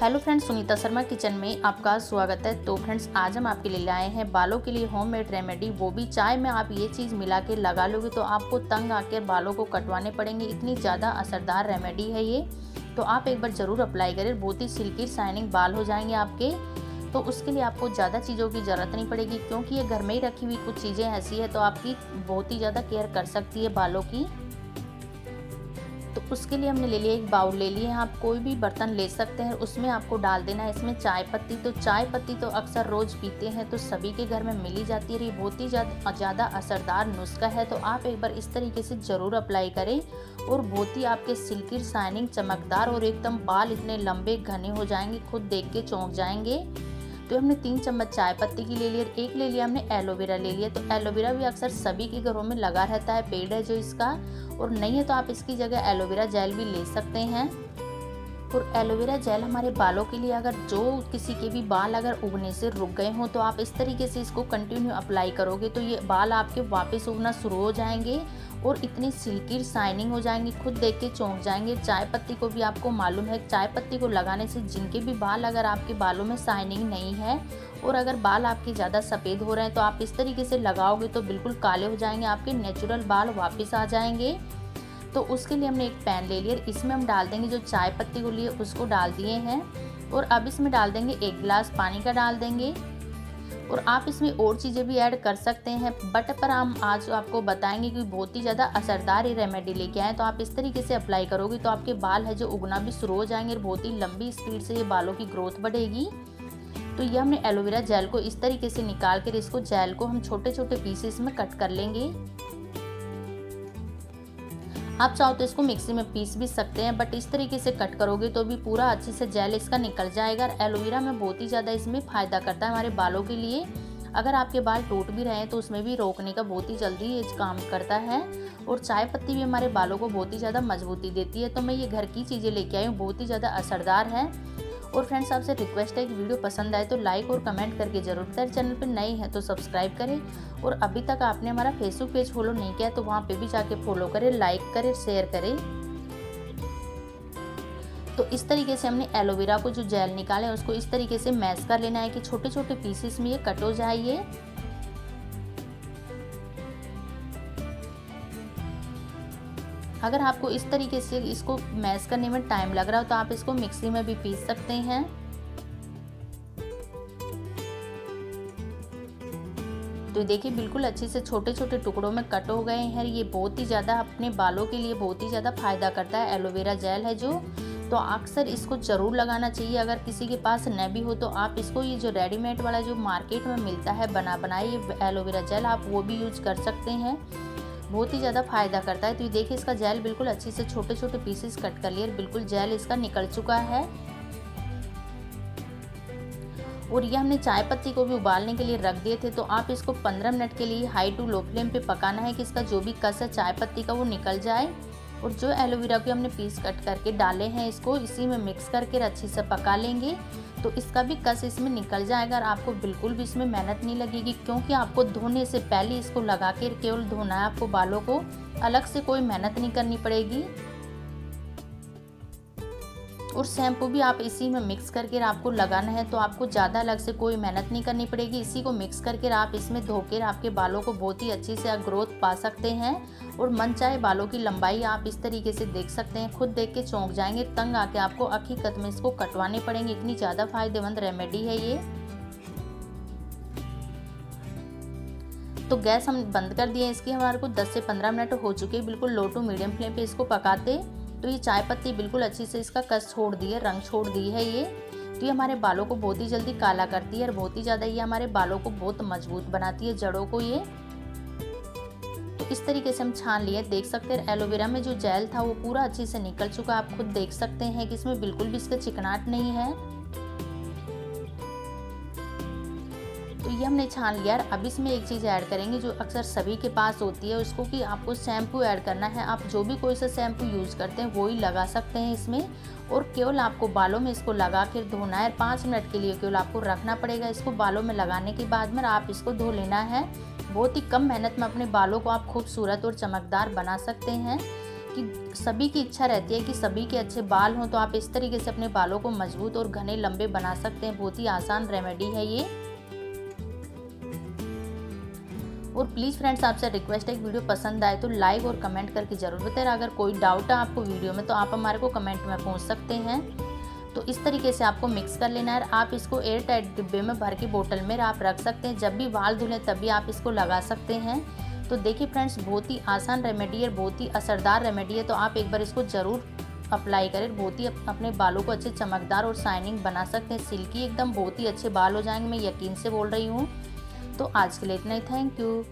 Hello friends, Sunita Sharma kitchen में आपका स्वागत है। तो फ्रेंड्स, आज हम आपके लिए लाए हैं बालों के लिए होममेड रेमेडी। वो भी चाय में आप ये चीज़ मिला के लगा लोगे तो आपको तंग आकर बालों को कटवाने पड़ेंगे। इतनी ज़्यादा असरदार रेमेडी है ये। तो आप एक बार ज़रूर अप्लाई करें। बहुत ही सिल्की शाइनिंग बाल हो जाएँगे आपके। तो उसके लिए आपको ज़्यादा चीज़ों की ज़रूरत नहीं पड़ेगी क्योंकि ये घर में ही रखी हुई कुछ चीज़ें ऐसी है तो आपकी बहुत ही ज़्यादा केयर कर सकती है बालों की। तो उसके लिए हमने ले लिया एक बाउल, ले लिए आप कोई भी बर्तन ले सकते हैं, उसमें आपको डाल देना है। इसमें चाय पत्ती तो चाय पत्ती तो अक्सर रोज़ पीते हैं तो सभी के घर में मिली जाती है बहुत ही ज़्यादा असरदार नुस्खा है। तो आप एक बार इस तरीके से ज़रूर अप्लाई करें और बहुत ही आपके सिल्की शाइनिंग चमकदार और एकदम बाल इतने लंबे, घने हो जाएँगे, खुद देख के चौंक जाएँगे। तो हमने तीन चम्मच चाय पत्ती की ले लिया एक ले लिया हमने एलोवेरा ले लिया। तो एलोवेरा भी अक्सर सभी के घरों में लगा रहता है, पेड़ है जो इसका। और नहीं है तो आप इसकी जगह एलोवेरा जेल भी ले सकते हैं। और एलोवेरा जेल हमारे बालों के लिए अगर जो किसी के भी बाल अगर उगने से रुक गए हों तो आप इस तरीके से इसको कंटिन्यू अप्लाई करोगे तो ये बाल आपके वापस उगना शुरू हो जाएँगे। और इतनी सिल्की शाइनिंग हो जाएँगी, खुद देख के चौंक जाएँगे। चाय पत्ती को भी आपको मालूम है, चाय पत्ती को लगाने से जिनके भी बाल अगर आपके बालों में शाइनिंग नहीं है और अगर बाल आपके ज़्यादा सफ़ेद हो रहे हैं तो आप इस तरीके से लगाओगे तो बिल्कुल काले हो जाएँगे, आपके नेचुरल बाल वापस आ जाएँगे। तो उसके लिए हमने एक पैन ले लिया, इसमें हम डाल देंगे जो चाय पत्ती को लिए, उसको डाल दिए हैं और अब इसमें डाल देंगे एक गिलास पानी का डाल देंगे। और आप इसमें और चीज़ें भी ऐड कर सकते हैं बट पर हम आज आपको बताएँगे कि बहुत ही ज़्यादा असरदार ये रेमेडी लेके आए तो आप इस तरीके से अप्लाई करोगे तो आपके बाल है जो उगना भी शुरू हो जाएँगे और बहुत ही लंबी स्पीड से ये बालों की ग्रोथ बढ़ेगी। तो ये हमने एलोवेरा जेल को इस तरीके से निकाल कर इसको जेल को हम छोटे छोटे पीसेस में कट कर लेंगे। आप चाहो तो इसको मिक्सी में पीस भी सकते हैं बट इस तरीके से कट करोगे तो भी पूरा अच्छे से जेल इसका निकल जाएगा और एलोवेरा में बहुत ही ज़्यादा इसमें फ़ायदा करता है हमारे बालों के लिए। अगर आपके बाल टूट भी रहे हैं तो उसमें भी रोकने का बहुत ही जल्दी ये काम करता है और चाय पत्ती भी हमारे बालों को बहुत ही ज़्यादा मजबूती देती है। तो मैं ये घर की चीज़ें लेके आई हूँ, बहुत ही ज़्यादा असरदार है। और फ्रेंड्स आपसे रिक्वेस्ट है कि वीडियो पसंद आए तो लाइक और कमेंट करके ज़रूर करें। चैनल पर नए हैं तो सब्सक्राइब करें। और अभी तक आपने हमारा फेसबुक पेज फॉलो नहीं किया तो वहाँ पर भी जाके फॉलो करें लाइक करें शेयर करें। तो इस तरीके से हमने एलोवेरा को जो जेल निकाले उसको इस तरीके से मैश कर लेना है कि छोटे छोटे पीसेस में ये कट हो जाए ये अगर आपको इस तरीके से इसको मैश करने में टाइम लग रहा हो तो आप इसको मिक्सी में भी पीस सकते हैं। तो देखिए, बिल्कुल अच्छे से छोटे छोटे टुकड़ों में कट हो गए हैं। ये बहुत ही ज़्यादा अपने बालों के लिए बहुत ही ज़्यादा फ़ायदा करता है। एलोवेरा जेल है जो। तो अक्सर इसको ज़रूर लगाना चाहिए। अगर किसी के पास न भी हो तो आप इसको ये जो रेडीमेड वाला जो मार्केट में मिलता है बना बनाए ये एलोवेरा जेल, आप वो भी यूज़ कर सकते हैं। बहुत ही ज़्यादा फ़ायदा करता है। तो ये देखिए, इसका जेल बिल्कुल अच्छे से छोटे छोटे पीसेस कट कर लिए बिल्कुल जेल इसका निकल चुका है। और ये हमने चाय पत्ती को भी उबालने के लिए रख दिए थे तो आप इसको 15 मिनट के लिए हाई टू लो फ्लेम पे पकाना है कि इसका जो भी कस है चाय पत्ती का वो निकल जाए। और जो एलोवेरा के हमने पीस कट करके डाले हैं इसको, इसी में मिक्स करके अच्छे से पका लेंगे। तो इसका भी कस इसमें निकल जाएगा और आपको बिल्कुल भी इसमें मेहनत नहीं लगेगी, क्योंकि आपको धोने से पहले इसको लगा के केवल धोना है आपको बालों को। अलग से कोई मेहनत नहीं करनी पड़ेगी। और शैम्पू भी आप इसी में मिक्स करके आपको लगाना है तो आपको ज़्यादा अलग से कोई मेहनत नहीं करनी पड़ेगी। इसी को मिक्स करके आप इसमें धोकर आपके बालों को बहुत ही अच्छे से ग्रोथ पा सकते हैं और मन चाहे बालों की लंबाई आप इस तरीके से देख सकते हैं। खुद देख के चौंक जाएँगे, तंग आके आपको हकीकत में इसको कटवाने पड़ेंगे। इतनी ज़्यादा फ़ायदेमंद रेमेडी है ये। तो गैस हम बंद कर दिए इसकी हमारे को 10 से 15 मिनट हो चुके बिल्कुल लो टू मीडियम फ्लेम पे इसको पकाते। तो ये चाय पत्ती बिल्कुल अच्छी से इसका कस छोड़ दी है रंग छोड़ दी है ये। तो ये हमारे बालों को बहुत ही जल्दी काला करती है और बहुत ही ज़्यादा ये हमारे बालों को बहुत मज़बूत बनाती है, जड़ों को ये। तो इस तरीके से हम छान लिए, देख सकते हैं एलोवेरा में जो जेल था वो पूरा अच्छे से निकल चुका आप खुद देख सकते हैं कि इसमें बिल्कुल भी इसका चिकनाट नहीं है। ये हमने छान लिया अब इसमें एक चीज़ ऐड करेंगे जो अक्सर सभी के पास होती है, उसको कि आपको शैम्पू ऐड करना है। आप जो भी कोई सा शैम्पू यूज़ करते हैं, वो ही लगा सकते हैं इसमें। और केवल आपको बालों में इसको लगा कर धोना है। पाँच मिनट के लिए केवल आपको रखना पड़ेगा इसको बालों में लगाने के बाद में। आप इसको धो लेना है। बहुत ही कम मेहनत में अपने बालों को आप खूबसूरत और चमकदार बना सकते हैं। कि सभी की इच्छा रहती है कि सभी के अच्छे बाल हों तो आप इस तरीके से अपने बालों को मज़बूत और घने लंबे बना सकते हैं। बहुत ही आसान रेमेडी है ये। और प्लीज़ फ्रेंड्स आपसे रिक्वेस्ट है वीडियो पसंद आए तो लाइक और कमेंट करके ज़रूर बताएँ। अगर कोई डाउट है आपको वीडियो में तो आप हमारे को कमेंट में पूछ सकते हैं। तो इस तरीके से आपको मिक्स कर लेना है आप इसको एयर टाइट डिब्बे में भर के बोतल में आप रख सकते हैं। जब भी बाल धुलें तभी आप इसको लगा सकते हैं। तो देखिए फ्रेंड्स बहुत ही आसान रेमेडी है बहुत ही असरदार रेमेडी है। तो आप एक बार इसको ज़रूर अप्लाई करें बहुत ही अपने बालों को अच्छे चमकदार और शाइनिंग बना सकते हैं। सिल्की एकदम बहुत ही अच्छे बाल हो जाएँगे, मैं यकीन से बोल रही हूँ। तो आज के लिए इतना ही। Thank you